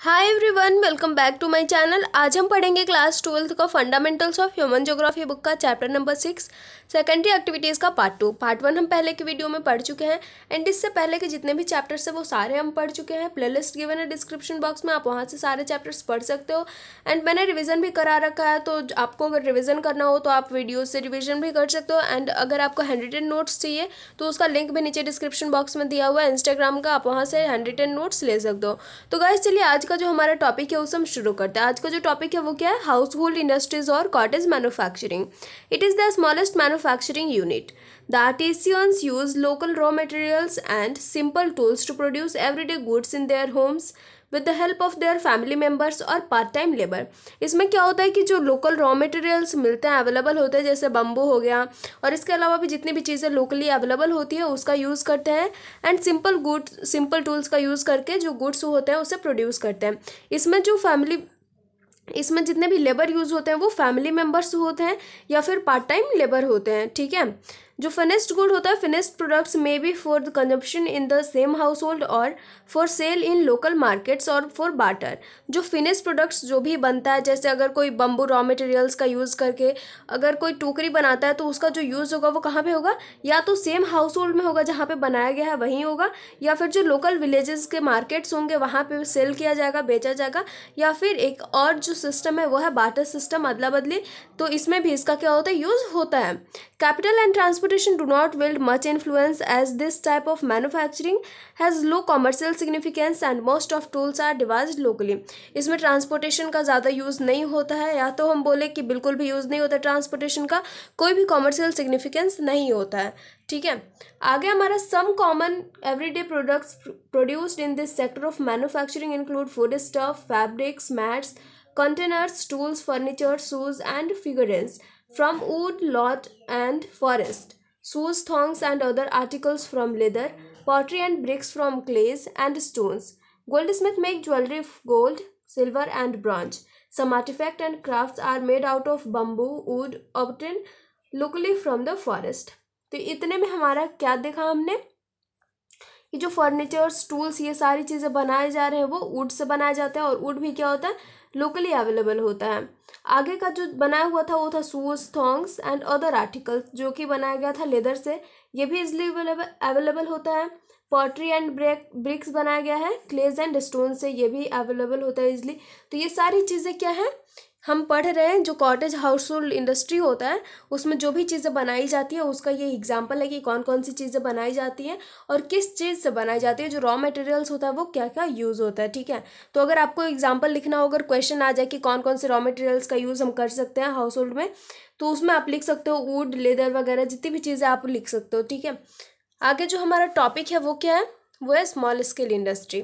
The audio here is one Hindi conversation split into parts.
Hi everyone welcome back to my channel आज हम पढ़ेंगे क्लास ट्वेल्थ का fundamentals of human geography book का chapter number six secondary activities का पार्ट टू पार्ट वन हम पहले की वीडियो में पढ़ चुके हैं एंड इससे पहले के जितने भी चैप्टर्स हैं वो सारे हम पढ़ चुके हैं. प्लेलिस्ट गिवन है डिस्क्रिप्शन बॉक्स में, आप वहाँ से सारे चैप्टर्स पढ़ सकते हो. एंड मैंने रिविज़न भी करा रखा है तो आपको अगर रिविज़न करना हो तो आप वीडियो से रिविज़न भी कर सकते हो. एंड अगर आपको हैंड रिटन नोट्स चाहिए तो उसका लिंक भी नीचे डिस्क्रिप्शन बॉक्स में दिया हुआ है. इंस्टाग्राम का आप वहाँ से हैंड रिटन नोट्स ले सकते हो. तो गाइज़ चलिए आज का जो हमारा टॉपिक है उसे हम शुरू करते हैं। आज का जो टॉपिक है, वो क्या है? हाउस होल्ड इंडस्ट्रीज़ और cottage manufacturing it is the smallest manufacturing unit the artisans use local raw materials and simple tools to produce everyday goods in their homes with the help of their family members और पार्ट टाइम लेबर इसमें क्या होता है कि जो लोकल रॉ मटेरियल्स मिलते हैं अवेलेबल होते हैं, जैसे बम्बू हो गया, और इसके अलावा भी जितनी भी चीज़ें लोकली अवेलेबल होती है, उसका यूज़ करते हैं and simple goods simple tools का यूज़ करके जो गुड्स होते हैं, उसे प्रोड्यूस करते हैं. इसमें जो फैमिली इसमें जितने भी लेबर यूज़ होते हैं, वो फैमिली मेंबर्स होते हैं या फिर पार्ट टाइम लेबर होते हैं, ठीक है? जो फिनिस्ड गुड होता है finished products may be for the consumption in the same household और for sale in local markets और फॉर बाटर जो फिनिश प्रोडक्ट्स जो भी बनता है, जैसे अगर कोई बम्बू रॉ मटेरियल्स का यूज़ करके अगर कोई टोकरी बनाता है तो उसका जो यूज़ होगा वो कहाँ पे होगा? या तो सेम हाउस होल्ड में होगा जहाँ पे बनाया गया है, वहीं होगा। या फिर जो लोकल विलेजेस के मार्केट्स होंगे, वहाँ पे सेल किया जाएगा, बेचा जाएगा। या फिर एक और जो सिस्टम है, वो है बाटर सिस्टम अदला बदली तो इसमें भी इसका क्या होता है यूज़ होता है। Capital and transportation do not wield much influence as this type of manufacturing has low commercial significance and most of tools are devised locally इसमें ट्रांसपोर्टेशन का ज़्यादा यूज़ नहीं होता है। या तो हम बोले कि बिल्कुल भी यूज़ नहीं होता ट्रांसपोर्टेशन का कोई भी कॉमर्शियल सिग्निफिकेंस नहीं होता है। ठीक है? आगे हमारा some common everyday products produced in this sector of manufacturing include foodstuff fabrics mats containers tools furniture shoes and figurines from wood, lot, and forest, shoes, thongs, and other articles from leather, pottery and bricks from clays and stones. Goldsmith make jewelry of gold, silver, and bronze. Some artifact and crafts are made out of bamboo, wood, obtained locally from the forest. तो इतने में हमारा क्या देखा हमने कि जो फर्नीचर्स टूल्स ये सारी चीज़ें बनाए जा रहे हैं वो वुड से बनाए जाते हैं और वुड भी क्या होता है लोकली अवेलेबल होता है। आगे का जो बनाया हुआ था, वो था shoes thongs and other articles जो कि बनाया गया था लेदर से। ये भी इजली अवेलेबल होता है। पॉटरी एंड ब्रेक ब्रिक्स बनाया गया है। क्लेज एंड स्टोन से ये भी अवेलेबल होता है इजली तो ये सारी चीज़ें क्या हैं? हम पढ़ रहे हैं, जो कॉटेज हाउस होल्ड इंडस्ट्री होता है, उसमें जो भी चीज़ें बनाई जाती है, उसका ये एग्ज़ाम्पल है कि कौन कौन सी चीज़ें बनाई जाती हैं और किस चीज़ से बनाई जाती है, जो रॉ मटेरियल्स होता है, वो क्या क्या यूज़ होता है, ठीक है? तो अगर आपको एग्ज़ाम्पल लिखना हो, अगर क्वेश्चन आ जाए कि कौन कौन से रॉ मटेरियल्स का यूज़ हम कर सकते हैं हाउस होल्ड में तो उसमें आप लिख सकते हो वुड लेदर वगैरह, जितनी भी चीज़ें आप लिख सकते हो, ठीक है? आगे जो हमारा टॉपिक है, वो क्या है? वो है small scale industry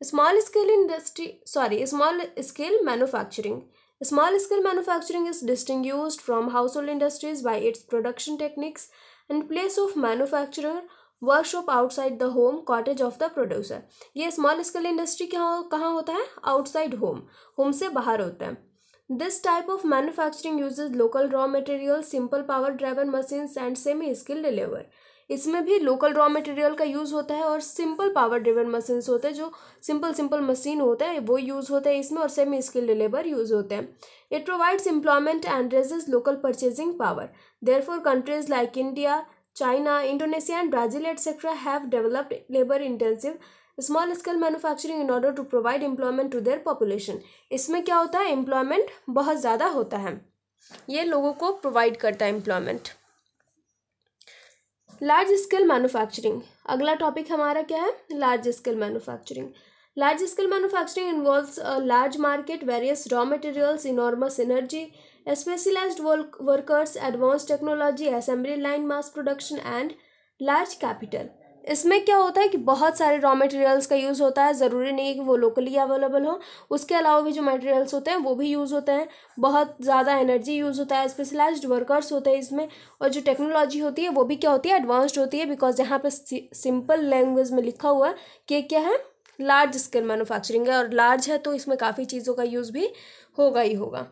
small scale industry sorry small scale manufacturing Small scale manufacturing is distinguished from household industries by its production techniques and place of manufacturer workshop outside the home cottage of the producer ये स्मॉल स्केल इंडस्ट्री क्या हो, कहाँ होता है? आउटसाइड होम होम से बाहर होता है। This type of manufacturing uses local raw material simple power driven machines and semi skill delivered इसमें भी लोकल रॉ मटेरियल का यूज़ होता है और सिंपल पावर ड्रिवन मशीन्स होते हैं, जो सिंपल सिंपल मशीन होता है, वो यूज़ होते हैं इसमें और सेमी स्किल्ड लेबर यूज़ होते हैं। It provides employment and raises local purchasing power therefore countries like India China Indonesia and Brazil etcetera have developed labour intensive small scale manufacturing in order to provide employment to their population इसमें क्या होता है? एम्प्लॉयमेंट बहुत ज़्यादा होता है। ये लोगों को प्रोवाइड करता है एम्प्लॉयमेंट लार्ज स्केल मैन्युफैक्चरिंग अगला टॉपिक हमारा क्या है? Large scale manufacturing large scale manufacturing involves a large market various raw materials enormous energy specialised workers advance technology assembly line mass production and large capital इसमें क्या होता है कि बहुत सारे रॉ मटेरियल्स का यूज़ होता है, ज़रूरी नहीं है कि वो लोकली अवेलेबल हो। उसके अलावा भी जो मटेरियल्स होते हैं, वो भी यूज़ होते हैं। बहुत ज़्यादा एनर्जी यूज़ होता है स्पेशलाइज्ड वर्कर्स होते हैं इसमें। और जो टेक्नोलॉजी होती है, वो भी क्या होती है एडवांस्ड होती है बिकॉज़ यहाँ पर सिंपल लैंग्वेज में लिखा हुआ है कि क्या है लार्ज स्केल मैनुफैक्चरिंग है। और लार्ज है तो इसमें काफ़ी चीज़ों का यूज़ भी होगा ही होगा।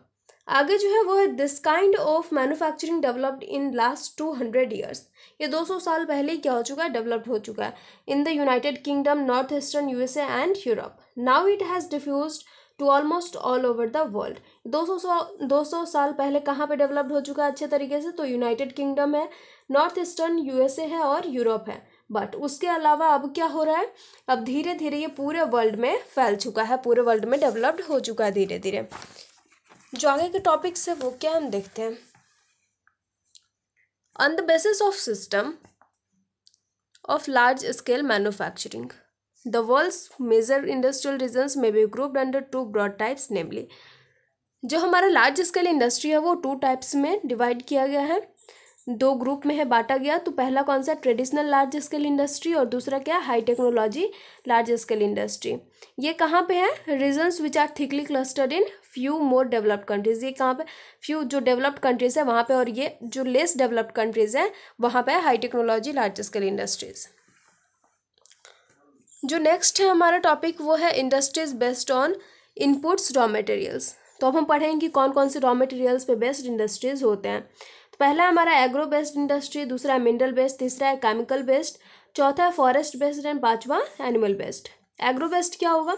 आगे जो है वो है this kind of manufacturing developed in last two hundred years ये 200 साल पहले क्या हो चुका है? डेवलप्ड हो चुका है। In the United Kingdom north eastern USA and Europe now it has diffuse to almost all over the world दो सौ दो सौ साल पहले कहाँ पे डेवलप्ड हो चुका है अच्छे तरीके से? तो यूनाइटेड किंगडम है नॉर्थ ईस्टर्न यूएसए है और यूरोप है। बट उसके अलावा अब क्या हो रहा है? अब धीरे धीरे ये पूरे वर्ल्ड में फैल चुका है, पूरे वर्ल्ड में डेवलप्ड हो चुका है धीरे धीरे जो आगे के टॉपिक्स है वो क्या हम देखते हैं? On the basis of system of large scale manufacturing the world's major industrial regions may be grouped under two broad types namely जो हमारा लार्ज स्केल इंडस्ट्री है, वो टू टाइप्स में डिवाइड किया गया है। दो ग्रुप में है बांटा गया तो पहला कौन सा? ट्रेडिशनल लार्ज स्केल इंडस्ट्री और दूसरा क्या? High technology large scale industry. ये कहाँ पे है? Regions which are thickly clustered in few more developed countries ये कहाँ पे? फ्यू जो डेवलप्ड कंट्रीज़ है, वहाँ पे और ये जो लेस डेवलप्ड कंट्रीज़ है, वहाँ पे high technology large scale industries जो नेक्स्ट है हमारा टॉपिक वो है industries based on inputs raw materials तो अब हम पढ़ेंगे कि कौन कौन से रॉ मटेरियल्स पे बेस्ड इंडस्ट्रीज़ होते हैं। पहला हमारा एग्रो बेस्ड इंडस्ट्री दूसरा मिनरल बेस्ड तीसरा है केमिकल बेस्ड चौथा है फॉरेस्ट बेस्ड एंड पांचवा एनिमल बेस्ड एग्रो बेस्ड क्या होगा?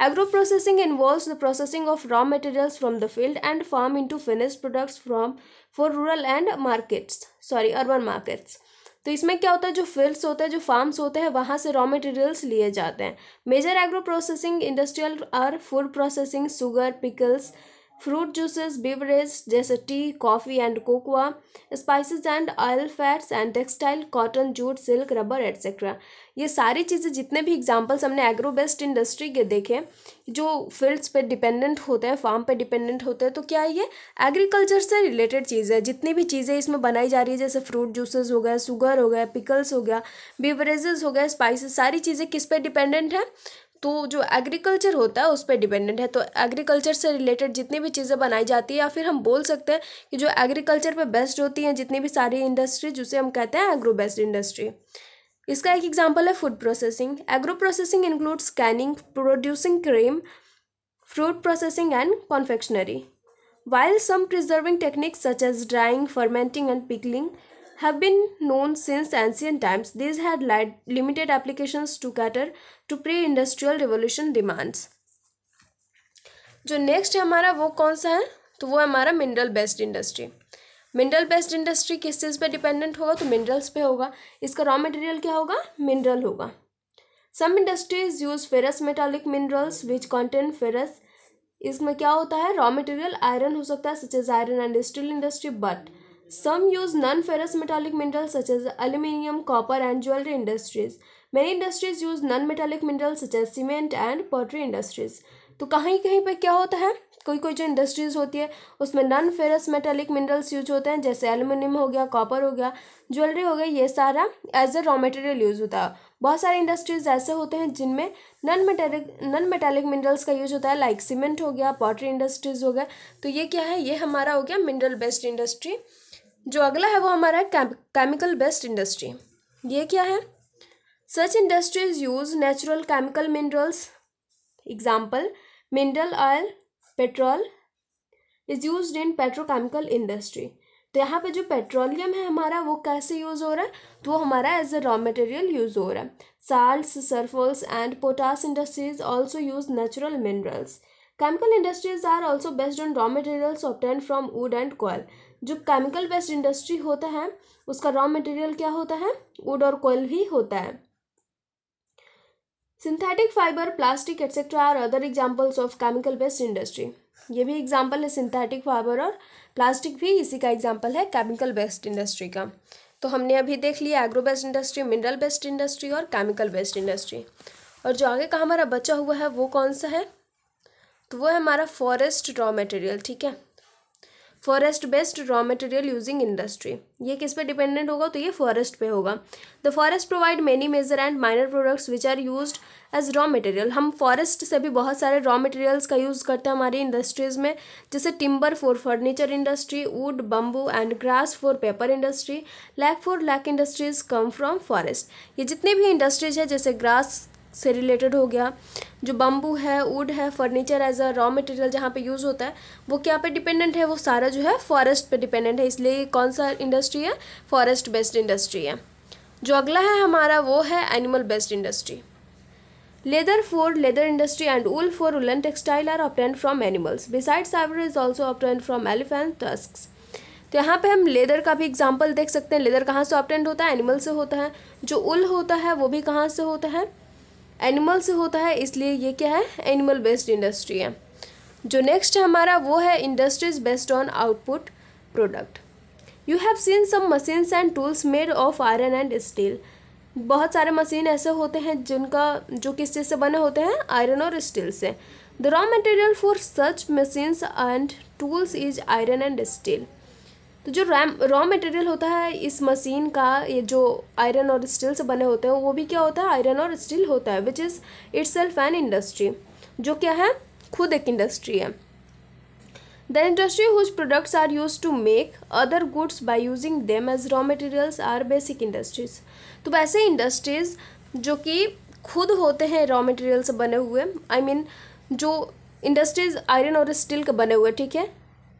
Agro processing involves the processing of raw materials from the field and farm into finished products from for rural and markets sorry urban markets तो इसमें क्या होता है? जो फील्ड्स होते हैं, जो फार्म्स होते हैं, वहाँ से रॉ मटेरियल्स लिए जाते हैं। Major agro processing industrial are food processing sugar pickles fruit juices beverage जैसे tea coffee and cocoa spices and oil fats and textile cotton jute silk rubber etcetera ये सारी चीज़ें जितने भी एग्जांपल्स हमने एग्रो बेस्ड इंडस्ट्री के देखे, जो फील्ड्स पे डिपेंडेंट होते हैं फार्म पे डिपेंडेंट होते हैं तो क्या ये एग्रीकल्चर से रिलेटेड चीज़ है? जितनी भी चीज़ें इसमें बनाई जा रही है, जैसे फ्रूट जूसेस हो गया शुगर हो गया पिकल्स हो गया बेवरेजेस हो गया स्पाइसेस सारी चीज़ें किस पे डिपेंडेंट है? तो जो एग्रीकल्चर होता है, उस पर डिपेंडेंट है। तो एग्रीकल्चर से रिलेटेड जितनी भी चीज़ें बनाई जाती है, या फिर हम बोल सकते हैं कि जो एग्रीकल्चर पे बेस्ड होती हैं, जितनी भी सारी इंडस्ट्री जिसे हम कहते हैं एग्रो बेस्ड इंडस्ट्री इसका एक एग्ज़ाम्पल है food processing agro processing include scanning producing cream fruit processing and confectionery while some preserving techniques such as drying fermenting and pickling have been known since ancient times. These had limited applications to cater to pre-industrial revolution demands. जो नेक्स्ट है हमारा, वो कौन सा है? तो वो हमारा mineral based industry mineral based industry किस चीज़ पे डिपेंडेंट होगा? तो मिनरल्स पे होगा। इसका रॉ मटेरियल क्या होगा? मिनरल होगा। Some industries use ferrous metallic minerals which contain ferrous इसमें क्या होता है? रॉ मटेरियल आयरन हो सकता है such as iron and steel industry but Some use non-ferrous metallic minerals such as aluminium, copper and jewelry industries. Many industries use non-metallic minerals such as cement and pottery industries. तो कहीं कहीं पे क्या होता है? कोई कोई जो इंडस्ट्रीज़ होती है उसमें non ferrous metallic minerals use होते हैं जैसे एल्यूमिनियम हो गया कॉपर हो गया ज्वेलरी हो गई ये सारा as a raw material use होता है। बहुत सारे इंडस्ट्रीज़ ऐसे होते हैं जिनमें non metallic non metallic minerals का यूज़ होता है लाइक सीमेंट हो गया पॉटरी इंडस्ट्रीज़ हो गया तो ये क्या है? ये हमारा हो गया मिनरल बेस्ड इंडस्ट्री जो अगला है वो हमारा है केमिकल बेस्ड इंडस्ट्री ये क्या है? Such industries use natural chemical minerals example mineral oil petrol is use in petrochemical industry तो यहाँ पे जो पेट्रोलियम है हमारा, वो कैसे यूज़ हो रहा है? तो वो हमारा as a raw material use हो रहा है. Salt sulphurs and potash industries also use natural minerals chemical industries are also based on raw materials obtain from wood and coal जो केमिकल बेस्ड इंडस्ट्री होता है, उसका रॉ मटेरियल क्या होता है? वुड और कोयल ही होता है। Synthetic fibre plastic etcetera are other examples of chemical based industry ये भी एग्ज़ाम्पल है सिंथेटिक फाइबर और प्लास्टिक भी इसी का एग्ज़ाम्पल है केमिकल बेस्ड इंडस्ट्री का। तो हमने अभी देख लिया agro based industry mineral based industry और केमिकल बेस्ड इंडस्ट्री और जो आगे का हमारा बचा हुआ है वो कौन सा है? तो वो है हमारा फॉरेस्ट रॉ मटेरियल ठीक है? Forest based raw material using industry ये किस पे डिपेंडेंट होगा? तो ये फॉरेस्ट पे होगा. The forest provide many major and minor products which are use as raw material हम फॉरेस्ट से भी बहुत सारे रॉ मटेरियल्स का यूज़ करते हैं हमारी इंडस्ट्रीज़ में. जैसे timber for furniture industry wood bamboo and grass for paper industry lac for lac industries come from forest ये जितनी भी इंडस्ट्रीज़ है, जैसे ग्रास से रिलेटेड हो गया। जो बम्बू है वुड है furniture as a raw material जहाँ पे यूज़ होता है, वो क्या पे डिपेंडेंट है? वो सारा जो है फॉरेस्ट पे डिपेंडेंट है। इसलिए कौन सा इंडस्ट्री है? फॉरेस्ट बेस्ड इंडस्ट्री है। जो अगला है हमारा, वो है animal based industry leather for leather industry and wool for woollen textile are obtained from animals besides ivory is also obtained from elephant tusk तो यहाँ पे हम लेदर का भी एग्ज़ाम्पल देख सकते हैं। लेदर कहाँ से ऑप्टेंड होता है? एनिमल से होता है। जो उल होता है, वो भी कहाँ से होता है? एनिमल से होता है, इसलिए ये क्या है? एनिमल बेस्ड इंडस्ट्री है। जो नेक्स्ट है हमारा वो है industries based on output product you have seen some machines and tools made of iron and steel बहुत सारे मशीन ऐसे होते हैं, जिनका जो किस चीज़ से बने होते हैं? आयरन और स्टील से। The raw material for such machines and tools is iron and steel तो जो रैम रॉ मटेरियल होता है इस मशीन का ये जो आयरन और स्टील से बने होते हैं वो भी क्या होता है? आयरन और स्टील होता है which is itself an industry जो क्या है? खुद एक इंडस्ट्री है। The industry whose products are use to make other goods by using them as raw materials are basic industries तो वैसे इंडस्ट्रीज़ जो कि खुद होते हैं रॉ मटेरियल से बने हुए आई I मीन mean, जो इंडस्ट्रीज़ आयरन और स्टील के बने हुए ठीक है?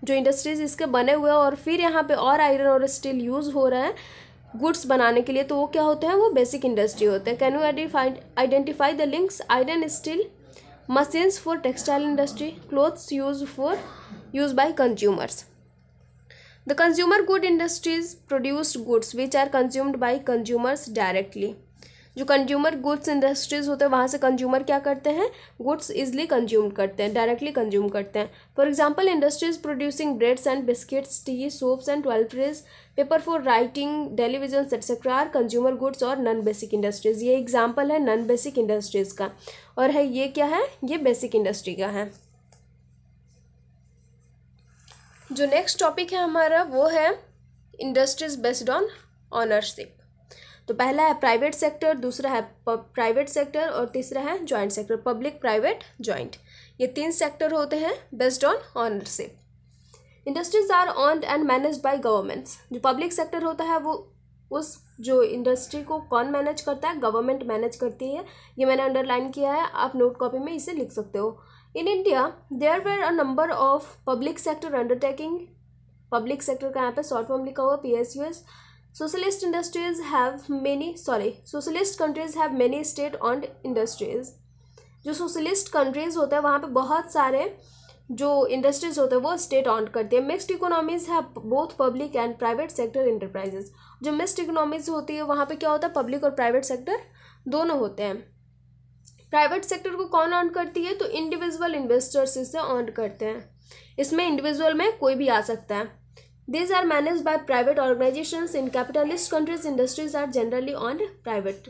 जो इंडस्ट्रीज़ इसके बने हुए हैं और फिर यहाँ पे और आयरन और स्टील यूज़ हो रहा है गुड्स बनाने के लिए तो वो क्या होते हैं? वो बेसिक इंडस्ट्री होते हैं। Can you identify the links iron steel machines for textile industry clothes use for use by consumers the consumer good industries produced goods which are consumed by consumers directly जो कंज्यूमर गुड्स इंडस्ट्रीज़ होते हैं, वहाँ से कंज्यूमर क्या करते हैं? गुड्स इजली कंज्यूम करते हैं डायरेक्टली कंज्यूम करते हैं। For example industries producing breads and biscuits tea soaps and toiletries paper for writing television etcetera are consumer goods और नॉन बेसिक इंडस्ट्रीज़ ये एग्ज़ाम्पल है नॉन बेसिक इंडस्ट्रीज़ का। और है, ये क्या है? ये बेसिक इंडस्ट्री का है। जो नेक्स्ट टॉपिक है हमारा, वो है इंडस्ट्रीज़ बेस्ड ऑन ऑनरशिप तो पहला है प्राइवेट सेक्टर दूसरा है प्राइवेट सेक्टर और तीसरा है joint sector public private joint ये तीन सेक्टर होते हैं based on ownership industries are own and manage by governments जो पब्लिक सेक्टर होता है वो उस जो इंडस्ट्री को कौन मैनेज करता है? गवर्नमेंट मैनेज करती है। ये मैंने अंडरलाइन किया है। आप नोट कॉपी में इसे लिख सकते हो। In India there were a number of public sector undertaking public sector का यहाँ पे शॉर्ट फॉर्म लिखा हुआ P S U S socialist industries have many, sorry, socialist countries have many state owned industries. जो सोशलिस्ट कंट्रीज़ होते हैं, वहाँ पे बहुत सारे जो इंडस्ट्रीज़ होते हैं, वो स्टेट ऑन करती है। मिक्सड इकोनॉमीज है both public and private sector enterprises जो मिक्सड इकोनॉमीज होती है, वहाँ पे क्या होता है? पब्लिक और प्राइवेट सेक्टर दोनों होते हैं। प्राइवेट सेक्टर को कौन ऑन करती है? तो इंडिविजुअल इन्वेस्टर्स इसे ऑन करते हैं। इसमें इंडिविजुअल में कोई भी आ सकता है। These are managed by private organizations. In capitalist countries, industries are generally owned private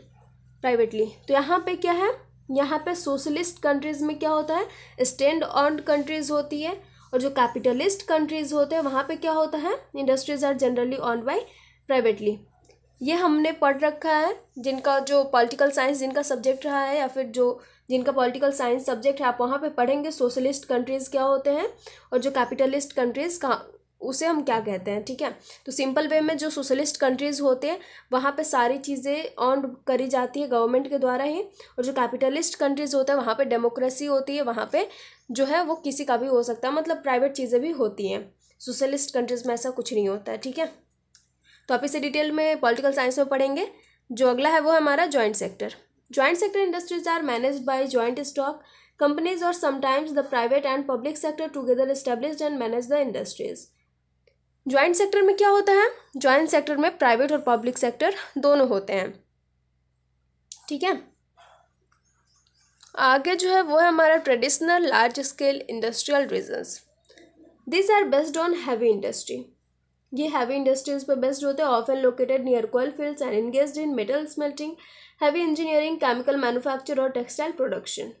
privately. तो यहाँ पे क्या है? यहाँ पे सोशलिस्ट कंट्रीज़ में क्या होता है? स्टैंड ऑन कंट्रीज़ होती है। और जो कैपिटलिस्ट कंट्रीज़ होते हैं वहाँ पे क्या होता है? Industries are generally own by privately ये हमने पढ़ रखा है जिनका जो पॉलिटिकल साइंस जिनका सब्जेक्ट रहा है या फिर जो जिनका पॉलिटिकल साइंस सब्जेक्ट है आप वहाँ पे पढ़ेंगे सोशलिस्ट कंट्रीज़ क्या होते हैं? और जो कैपिटलिस्ट कंट्रीज़ कहाँ उसे हम क्या कहते हैं, ठीक है? तो सिंपल वे में जो सोशलिस्ट कंट्रीज़ होते हैं, वहाँ पे सारी चीज़ें ऑन करी जाती है गवर्नमेंट के द्वारा ही, और जो कैपिटलिस्ट कंट्रीज़ होते हैं, वहाँ पे डेमोक्रेसी होती है, वहाँ पे जो है वो किसी का भी हो सकता है मतलब प्राइवेट चीज़ें भी होती हैं। सोशलिस्ट कंट्रीज़ में ऐसा कुछ नहीं होता है, ठीक है? तो आप इसे डिटेल में पॉलिटिकल साइंस में पढ़ेंगे। जो अगला है वो हमारा joint sector joint sector industries are manage by joint stock companies और sometimes the private and public sector together established and manage the industries joint sector में क्या होता है? ज्वाइंट सेक्टर में प्राइवेट और पब्लिक सेक्टर दोनों होते हैं। ठीक है? आगे जो है वो है हमारा traditional large scale industrial regions this are based on heavy industry ये हैवी इंडस्ट्रीज़ पर बेस्ड होते हैं। Of often located near coal fields and engage in metal smelting heavy engineering chemical manufacture और textile production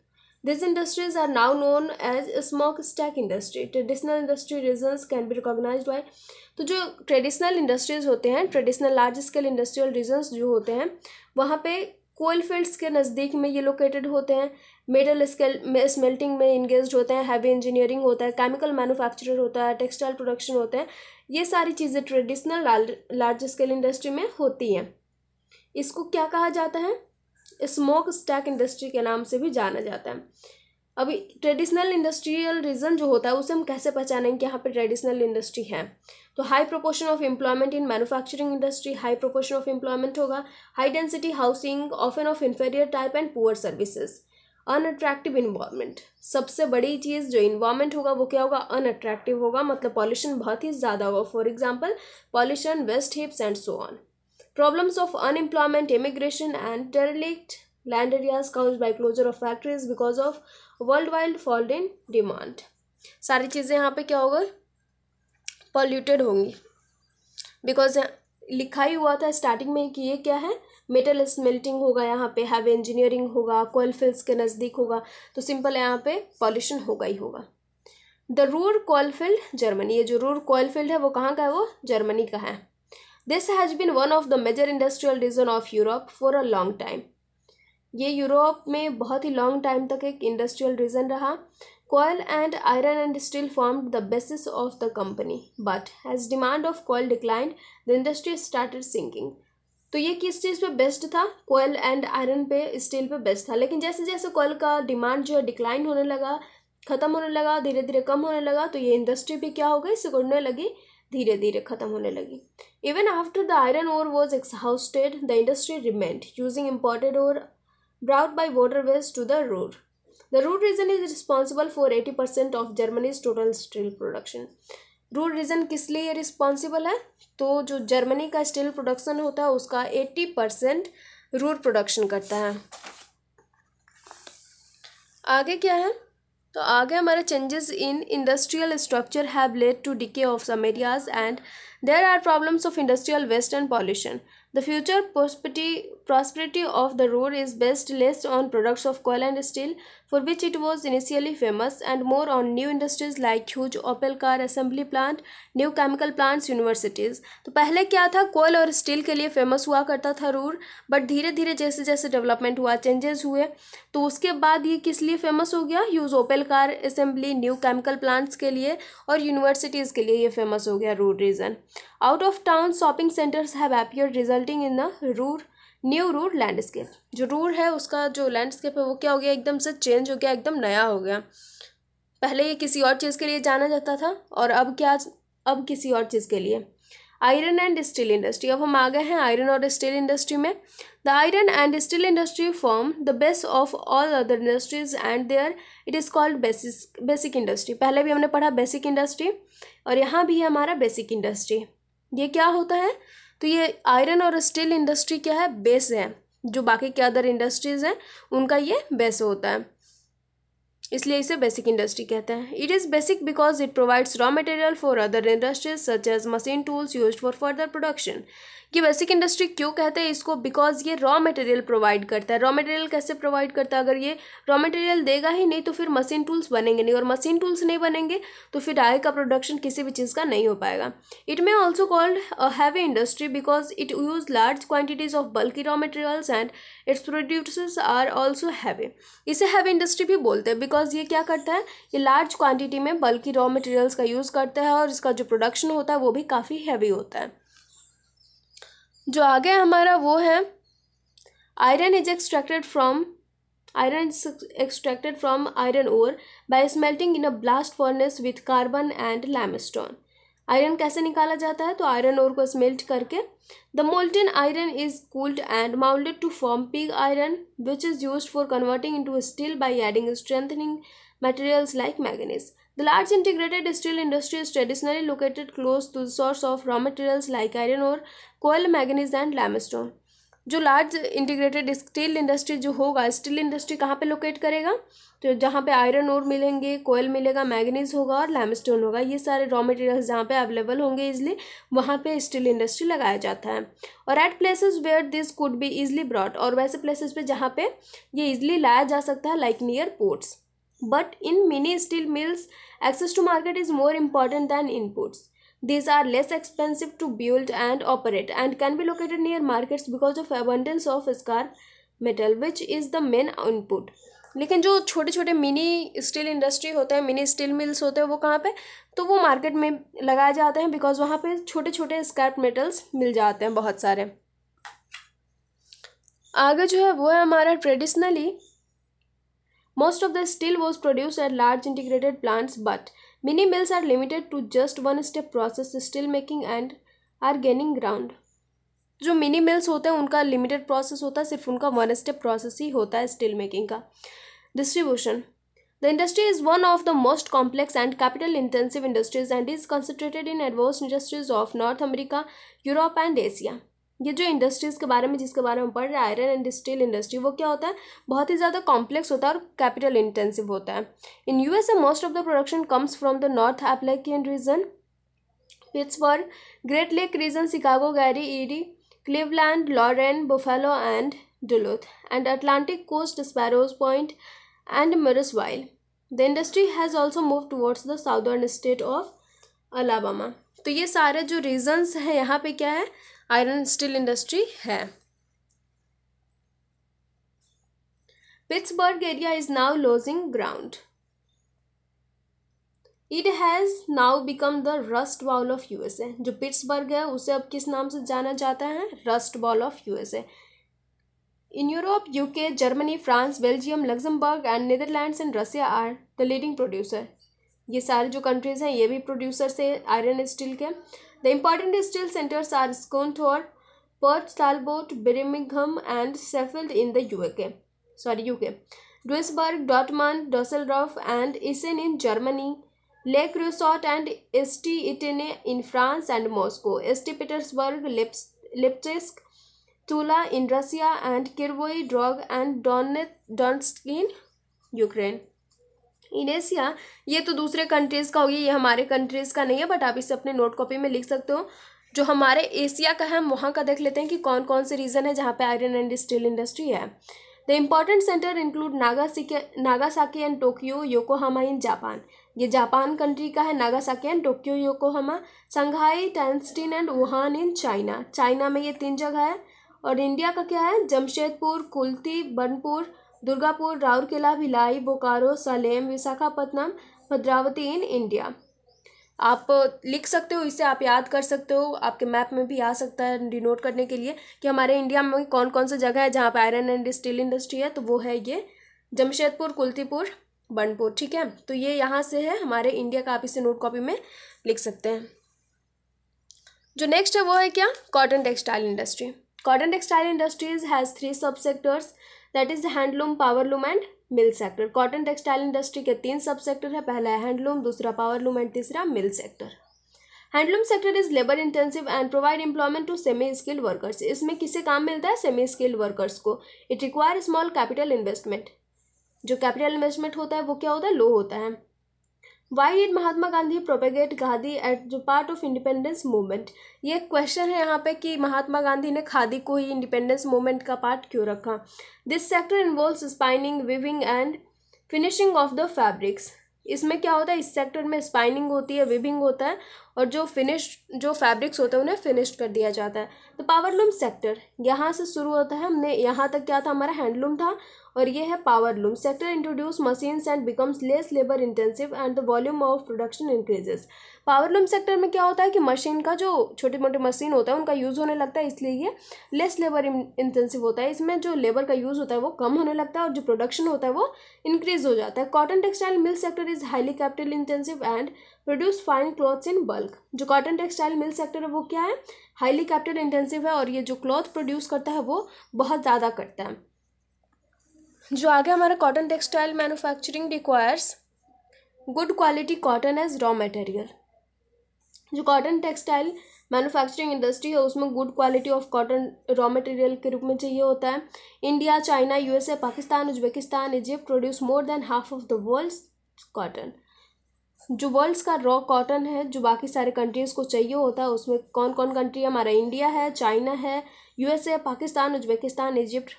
These industries are now known as smokestack industry. Traditional industry regions can be recognized by तो जो ट्रेडिशनल इंडस्ट्रीज़ होते हैं traditional large scale industrial regions जो होते हैं, वहाँ पे कोयल फील्ड्स के नज़दीक में ये लोकेटेड होते हैं। मेटल स्केल में स्मेल्टिंग में इंगेज होते हैं हैवी इंजीनियरिंग होता है केमिकल मैन्युफैक्चरर होता है टेक्सटाइल प्रोडक्शन होते हैं। ये सारी चीज़ें ट्रेडिशनल लार्ज स्केल इंडस्ट्री में होती हैं। इसको क्या कहा जाता है? स्मोक स्टैक इंडस्ट्री के नाम से भी जाना जाता है। अभी ट्रेडिशनल इंडस्ट्रियल रीजन जो होता है, उसे हम कैसे पहचानेंगे कि यहाँ पे ट्रेडिशनल इंडस्ट्री है? तो high proportion of employment in manufacturing industry high proportion of employment होगा। High density housing often of inferior type and poor services unattractive environment सबसे बड़ी चीज़ जो इन्वायरमेंट होगा, वो क्या होगा? अनअट्रैक्टिव होगा। मतलब पॉल्यूशन बहुत ही ज़्यादा होगा। For example pollution waste heaps and so on problems of unemployment emigration and derelict land areas cause by closure of factories because of worldwide fall in demand सारी चीज़ें यहाँ पे क्या होगा? पॉल्यूटेड होंगी। बिकॉज़ लिखा ही हुआ था स्टार्टिंग में कि ये क्या है? मेटल स्मेल्टिंग होगा यहाँ पे हैवी इंजीनियरिंग होगा कोयल फील्ड्स के नज़दीक होगा तो सिंपल है यहाँ पे पॉल्यूशन होगा ही होगा। The Ruhr coal field Germany ये जो रूर कोयल फ़ील्ड है, वो कहाँ का है वो? जर्मनी का है। This has been one of the major industrial region of Europe for a long time ये यूरोप में बहुत ही लॉन्ग टाइम तक एक इंडस्ट्रियल रीजन रहा। Coal and iron and steel form the basis of the company but has demand of coal declined the industry started sinking तो ये किस चीज़ पे बेस्ट था? कोयल एंड आयरन पे स्टील पे बेस्ट था। लेकिन जैसे जैसे कोयल का डिमांड जो है डिक्लाइन होने लगा, ख़त्म होने लगा धीरे धीरे कम होने लगा तो ये इंडस्ट्री भी क्या हो गई? सिकुड़ने लगी। धीरे धीरे ख़त्म होने लगी even after the iron ore was exhausted the industry remained using imported ore brought by waterways to the Ruhr. The Ruhr region is responsible for 80% of Germany's total steel production. Ruhr region किस लिए रिस्पॉन्सिबल है तो जो जर्मनी का स्टील प्रोडक्शन होता है, उसका एट्टी परसेंट रूर प्रोडक्शन करता है आगे क्या है तो आगे हमारे changes in industrial structure have led to decay of some areas and there are problems of industrial waste and pollution The future prosperity, prosperity of the road is based less on products of coal and steel, for which it was initially famous, and more on new industries like huge Opel car assembly plant, new chemical plants, universities. तो पहले क्या था? कोयल और स्टील के लिए फ़ेमस हुआ करता था रूर बट धीरे धीरे जैसे जैसे डेवलपमेंट हुआ चेंजेस हुए तो उसके बाद ये किस लिए फ़ेमस हो गया? Use Opel car assembly new chemical plants के लिए और यूनिवर्सिटीज़ के लिए ये फ़ेमस हो गया Ruhr region out of town shopping centres have appear resulting in the Ruhr new Ruhr landscape. जो रूर है, उसका जो लैंडस्केप है, वो क्या हो गया? एकदम से चेंज हो गया, एकदम नया हो गया। पहले ये किसी और चीज़ के लिए जाना जाता था और अब क्या, अब किसी और चीज़ के लिए। Iron and steel industry. अब हम आ गए हैं आयरन और स्टील इंडस्ट्री में। The iron and steel industry form the base of all other industries and there, it is called basis, basic industry. पहले भी हमने पढ़ा बेसिक इंडस्ट्री और यहाँ भी है हमारा बेसिक इंडस्ट्री। ये क्या होता है? तो ये आयरन और स्टील इंडस्ट्री क्या है? बेस है। जो बाकी के अदर इंडस्ट्रीज़ हैं, उनका ये बेस होता है। इसलिए इसे बेसिक इंडस्ट्री कहते हैं। It is basic because it provides raw material for other industries such as machine tools use for further production कि बेसिक इंडस्ट्री क्यों कहते हैं? इसको बिकॉज़ ये रॉ मटेरियल प्रोवाइड करता है। रॉ मटेरियल कैसे प्रोवाइड करता है? अगर ये रॉ मटेरियल देगा ही नहीं तो फिर मशीन टूल्स बनेंगे नहीं। और मशीन टूल्स नहीं बनेंगे तो फिर आगे का प्रोडक्शन किसी भी चीज़ का नहीं हो पाएगा। It may also called a heavy industry because it use large quantities of bulky raw materials and its producers are also heavy इसे हैवी इंडस्ट्री भी बोलते हैं बिकॉज़ ये क्या करता है? ये लार्ज क्वांटिटी में बल्कि रॉ मटेरियल्स का यूज़ करता है और इसका जो प्रोडक्शन होता है वो भी काफ़ी हैवी होता है। जो आगे हमारा वो है iron is extracted from iron extracted from iron ore by smelting in a blast furnace with carbon and limestone iron कैसे निकाला जाता है? तो आयरन ओर को स्मेल्ट करके। The molten iron is cooled and mounted to form pig iron which is use for converting into steel by adding strengthening materials like manganese. The large integrated steel industry is traditionally located close to the source of raw materials like iron ore, coal manganese and limestone जो लार्ज इंटीग्रेटेड स्टील इंडस्ट्री जो होगा स्टील इंडस्ट्री कहाँ पे लोकेट करेगा? तो जहाँ पे आयरन और मिलेंगे कोयल मिलेगा मैगनीज होगा और लैमस्टोन होगा, ये सारे रॉ मटेरियल्स जहाँ पे अवेलेबल होंगे इजली वहाँ पे स्टील इंडस्ट्री लगाया जाता है। और at places where this could be easily broad और वैसे प्लेसेस पे जहाँ पे ये इजली लाया जा सकता है like near ports but in mini steel mills access to market is more important than inputs These are less expensive to build and operate and can be located near markets because of abundance of scrap metal, which is the main input. लेकिन जो छोटे छोटे मिनी स्टील इंडस्ट्री होते हैं मिनी स्टील मिल्स होते हैं, वो कहाँ पे? तो वो मार्केट में लगाए जाते हैं बिकॉज़ वहाँ पे छोटे छोटे स्क्रैप मेटल्स मिल जाते हैं बहुत सारे। आगे जो है, वो है हमारा traditionally most of the steel was produce at large integrated plants but mini mills are limited to just one step process steel making and are gaining ground जो मिनी मिल्स होते हैं, उनका लिमिटेड प्रोसेस होता है, सिर्फ़ उनका वन स्टेप प्रोसेस ही होता है स्टील मेकिंग का। Distribution the industry is one of the most complex and capital intensive industries and is concentrated in advanced industries of North America Europe and Asia ये जो इंडस्ट्रीज़ के बारे में, जिसके बारे में पढ़ रहे हैं आयरन एंड स्टील इंडस्ट्री वो क्या होता है? बहुत ही ज़्यादा कॉम्प्लेक्स होता है और कैपिटल इंटेंसिव होता है। In U S A most of the production comes from the north Appalachian region Pittsburgh Great Lake region Chicago Gary Erie Cleveland Lorain Buffalo and Duluth and Atlantic coast Sparrows Point and Morrisville the industry has also move towards the southern state of Alabama तो ये सारे जो रीजन्स हैं, यहाँ पे क्या है? आयरन स्टील इंडस्ट्री है। Pittsburgh area is now losing ground it has now become the rust bowl of USA जो पिट्सबर्ग है, उसे अब किस नाम से जाना जाता है? Rust bowl of USA in Europe UK Germany France Belgium Luxembourg and Netherlands and Russia are the leading producer ये सारे जो कंट्रीज़ हैं, ये भी प्रोड्यूसर्स है आयरन स्टील के. The important steel centres are Scunthorpe Port Talbot Birmingham and Sheffield in the U K sorry UK Duisburg डॉटमन Dusseldorf and Essen in Germany Le Creusot and St Etienne in France and Moscow. St Petersburg Lipetsk Tula in Russia and Krivoi, Rog and Donetsk in Ukraine. In Asia ये तो दूसरे कंट्रीज़ का होगी, ये हमारे कंट्रीज़ का नहीं है बट आप इसे अपने नोट कॉपी में लिख सकते हो। जो हमारे एशिया का है, हम वहाँ का देख लेते हैं कि कौन कौन से रीज़न है जहाँ पे आयरन एंड स्टील इंडस्ट्री है। Important centre include Nagasaki Nagasaki and Tokyo Yokohama in Japan ये जापान कंट्री का है Nagasaki and Tokyo Yokohama Shanghai Tianjin and Wuhan in China China में ये तीन जगह है। और इंडिया का क्या है? जमशेदपुर कुल्ती बनपुर दुर्गापुर राउरकेला भिलाई बोकारो सलेम विशाखापट्टनम भद्रावती इन इंडिया आप लिख सकते हो, इसे आप याद कर सकते हो, आपके मैप में भी आ सकता है डिनोट करने के लिए कि हमारे इंडिया में कौन कौन सा जगह है जहाँ पर आयरन एंड स्टील इंडस्ट्री है तो वो है ये जमशेदपुर कुल्तीपुर बनपुर, ठीक है? तो ये यहाँ से है, हमारे इंडिया का आप इसे नोट कॉपी में लिख सकते हैं। जो नेक्स्ट है वो है क्या? Cotton textile industry cotton textile industries has three sub sectors that is handloom powerloom and mill sector. Cotton textile industry के तीन सब सेक्टर है। पहला है हैंडलूम, दूसरा पावरलूम एंड तीसरा mill sector. Handloom sector is labour intensive and provide employment to semi skilled workers. इसमें किसे काम मिलता है? सेमी स्किल्ड वर्कर्स को। It require small capital investment. जो कैपिटल इन्वेस्टमेंट होता है, वो क्या होता है? लो होता है। Why did Mahatma Gandhi propagate khadi at जो पार्ट ऑफ़ इंडिपेंडेंस मूवमेंट ये क्वेश्चन है यहाँ पे कि महात्मा गांधी ने खादी को ही इंडिपेंडेंस मूवमेंट का पार्ट क्यों रखा? This sector involve spinning weaving and finishing of the fabrics इसमें क्या होता है? इस सेक्टर में स्पाइनिंग होती है विविंग होता है और जो फिनिश जो फैब्रिक्स होते हैं उन्हें फिनिश कर दिया जाता है। तो पावरलूम सेक्टर यहाँ से शुरू होता है। हमने यहाँ तक क्या था? हमारा हैंडलूम था। और ये है power loom sector introduce machines and becomes less labour intensive and the volume of production increases power loom sector में क्या होता है कि मशीन का जो छोटे मोटे मशीन होता है, उनका यूज़ होने लगता है, इसलिए ये लेस लेबर इंटेंसिव होता है. इसमें जो लेबर का यूज़ होता है, वो कम होने लगता है और जो प्रोडक्शन होता है, वो इंक्रीज हो जाता है. Cotton textile mill sector is highly capital intensive and produce fine cloths in bulk जो कॉटन टेक्सटाइल मिल सेक्टर है, वो क्या है? हाईली कैपिटल इंटेंसिव है और ये जो क्लॉथ प्रोड्यूस करता है, वो बहुत ज़्यादा करता है. जो आगे हमारा cotton textile manufacturing requires good quality cotton as raw material जो कॉटन टेक्सटाइल मैन्युफैक्चरिंग इंडस्ट्री है, उसमें good quality of cotton raw material के रूप में चाहिए होता है। India China USA Pakistan Uzbekistan Egypt produce more than half of the world cotton जो वर्ल्ड्स का रॉ कॉटन है, जो बाकी सारे कंट्रीज़ को चाहिए होता है, उसमें कौन कौन कंट्री हमारा इंडिया है चाइना है यूएसए पाकिस्तान उज्बेकिस्तान इजिप्ट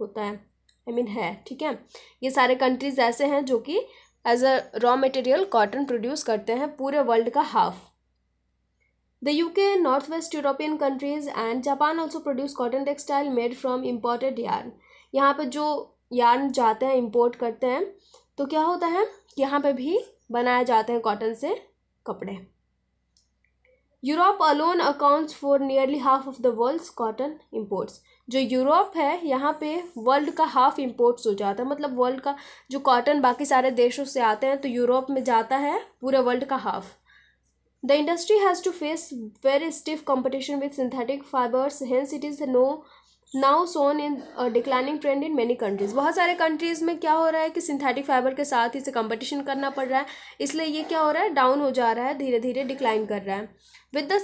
होता है। आई मीन है, ठीक है? ये सारे कंट्रीज़ ऐसे हैं जो कि as a raw material cotton produce करते हैं पूरे वर्ल्ड का half the UK north west European countries and Japan also produce cotton textile made from imported yarn यहाँ पे जो यार्न जाते हैं इम्पोर्ट करते हैं तो क्या होता है? यहाँ पे भी बनाए जाते हैं कॉटन से कपड़े. Europe alone accounts for nearly half of the world's cotton imports जो यूरोप है, यहाँ पे वर्ल्ड का हाफ़ इम्पोर्ट्स हो जाता है। मतलब वर्ल्ड का जो कॉटन बाकी सारे देशों से आते हैं तो यूरोप में जाता है पूरे वर्ल्ड का half the industry has to face very stiff competition with synthetic fibres hence it is no now soon in declining trend in many countries बहुत सारे कंट्रीज़ में क्या हो रहा है कि सिंथेटिक फाइबर के साथ इसे कंपटीशन करना पड़ रहा है। इसलिए ये क्या हो रहा है? डाउन हो जा रहा है धीरे धीरे डिक्लाइन कर रहा है। With the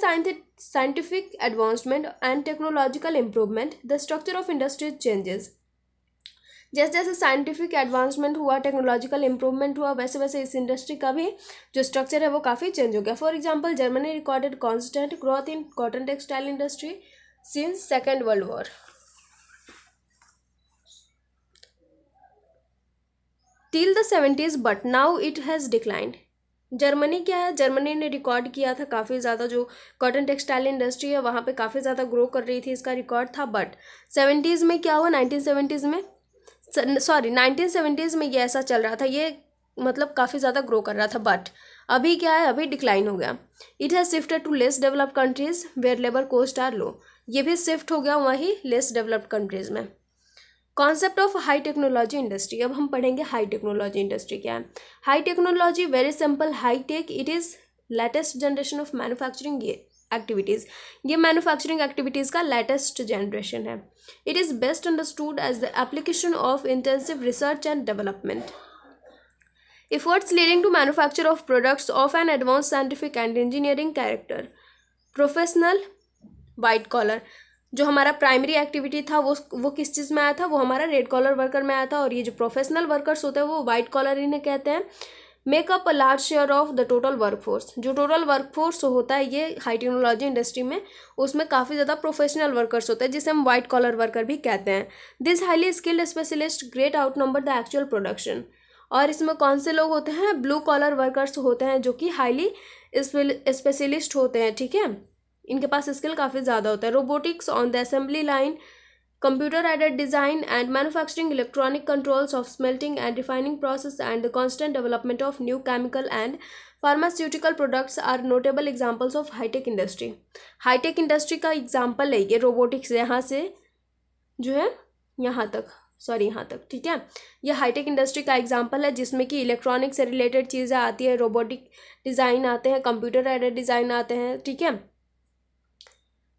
scientific advancement and technological improvement the structure of industries changes जैसे जैसे साइंटिफिक एडवांसमेंट हुआ टेक्नोलॉजिकल इंप्रूवमेंट हुआ, वैसे वैसे इस इंडस्ट्री का भी जो स्ट्रक्चर है वो काफ़ी चेंज हो गया। For example Germany recorded constant growth in cotton textile industry since second world war till the seventies but now it has declined Germany क्या है? जर्मनी ने रिकॉर्ड किया था काफ़ी ज़्यादा जो कॉटन टेक्सटाइल इंडस्ट्री है, वहाँ पे काफ़ी ज़्यादा ग्रो कर रही थी इसका रिकॉर्ड था बट सेवेंटीज़ में क्या हुआ? नाइनटीन सेवेंटीज़ में? सॉरी नाइनटीन सेवेंटीज़ में ये ऐसा चल रहा था, ये मतलब काफ़ी ज़्यादा ग्रो कर रहा था बट अभी क्या है? अभी डिक्लाइन हो गया। It has shifted to less developed countries where labour cost are low ये भी शिफ्ट हो गया वहीं लेस डेवलप्ड कंट्रीज़ में। Concept of high technology industry अब हम पढ़ेंगे हाई टेक्नोलॉजी इंडस्ट्री क्या है? High technology very simple high tech it is latest generation of manufacturing activities ये मैन्युफैक्चरिंग एक्टिविटीज़ का लेटेस्ट जनरेशन है. It is best understood as the application of intensive research and development efforts leading to manufacture of products of an advanced scientific and engineering character. Professional white collar. जो हमारा प्राइमरी एक्टिविटी था, वो वो किस चीज़ में आया था? वो हमारा रेड कॉलर वर्कर में आया था और ये जो प्रोफेशनल वर्कर्स होते हैं, वो वाइट कॉलर इन्हें कहते हैं। Make up a large share of the total work force जो टोटल वर्क फोर्स होता है ये हाई टेक्नोलॉजी इंडस्ट्री में, उसमें काफ़ी ज़्यादा प्रोफेशनल वर्कर्स होते हैं, जिसे हम वाइट कॉलर वर्कर भी कहते हैं। This highly skilled specialist great outnumber the actual production और इसमें कौन से लोग होते हैं? ब्लू कॉलर वर्कर्स होते हैं, जो कि हाईली स्पेशलिस्ट होते हैं, ठीक है? इनके पास स्किल काफ़ी ज़्यादा होता है। Robotics on the assembly line computer aided design and manufacturing electronic controls of smelting and refining process and the constant development of new chemical and pharmaceutical products are notable examples of high tech industry high tech industry का एग्ज़ाम्पल है ये रोबोटिक्स यहाँ से जो है, यहाँ तक सॉरी यहाँ तक, ठीक है? ये हाईटेक इंडस्ट्री का एग्ज़ाम्पल है जिसमें कि इलेक्ट्रॉनिक से रिलेटेड चीज़ें आती है रोबोटिक डिज़ाइन आते हैं कंप्यूटर एडेड डिज़ाइन आते हैं, ठीक है?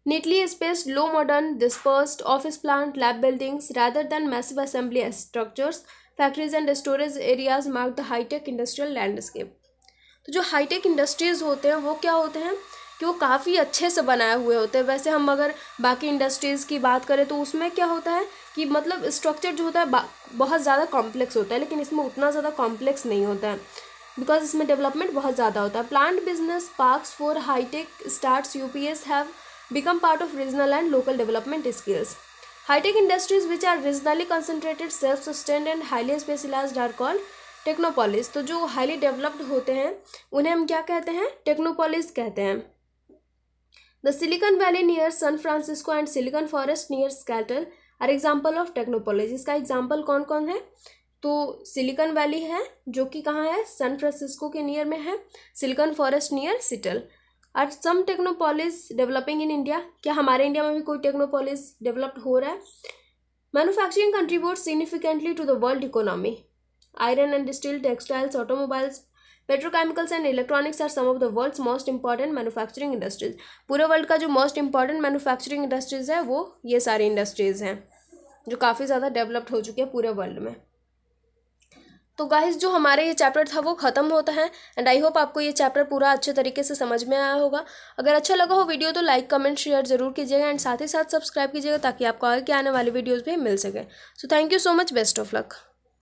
Neatly spaced, low modern, dispersed office plant, lab buildings, rather than massive assembly structures, factories and storage areas mark the high-tech industrial landscape. तो जो हाईटेक इंडस्ट्रीज़ होते हैं वो क्या होते हैं? कि वो काफ़ी अच्छे से बनाए हुए होते हैं। वैसे हम अगर बाकी इंडस्ट्रीज़ की बात करें तो उसमें क्या होता है कि मतलब स्ट्रक्चर जो होता है बहुत ज़्यादा कॉम्प्लेक्स होता है लेकिन इसमें उतना ज़्यादा कॉम्प्लेक्स नहीं होता है। बिकॉज़ इसमें डेवलपमेंट बहुत ज़्यादा होता है। Plant business parks for high tech startups have become part of regional and local development skills. High-tech industries which are regionally concentrated, self-sustained and highly specialized are called technopolis तो जो हाईली डेवलप्ड होते हैं उन्हें हम क्या कहते हैं? टेक्नोपॉलिस कहते हैं। The Silicon Valley near San Francisco and Silicon Forest near Seattle are example of technopolis इसका एग्ज़ाम्पल कौन कौन है? तो सिलिकन वैली है जो कि कहाँ है? सन फ्रांसिस्को के नियर में है। Silicon Forest near Seattle are some technopolis developing in India क्या हमारे इंडिया में भी कोई टेक्नोपॉलिस डेवलप्ड हो रहा है? Manufacturing contribute significantly to the world economy iron and steel textiles automobiles petrochemicals and electronics are some of the world's most important manufacturing industries पूरे वर्ल्ड का जो मोस्ट इंपॉर्टेंट मैनुफैक्चरिंग इंडस्ट्रीज़ है, वो ये सारी इंडस्ट्रीज़ हैं, जो काफ़ी ज़्यादा डेवलप्ड हो चुकी है पूरे वर्ल्ड में। तो गाइस जो हमारे ये चैप्टर था वो ख़त्म होता है एंड आई होप आपको ये चैप्टर पूरा अच्छे तरीके से समझ में आया होगा। अगर अच्छा लगा हो वीडियो तो लाइक कमेंट शेयर ज़रूर कीजिएगा एंड साथ ही साथ सब्सक्राइब कीजिएगा ताकि आपको आगे आने वाली वीडियोज़ भी मिल सके। So thank you so much best of luck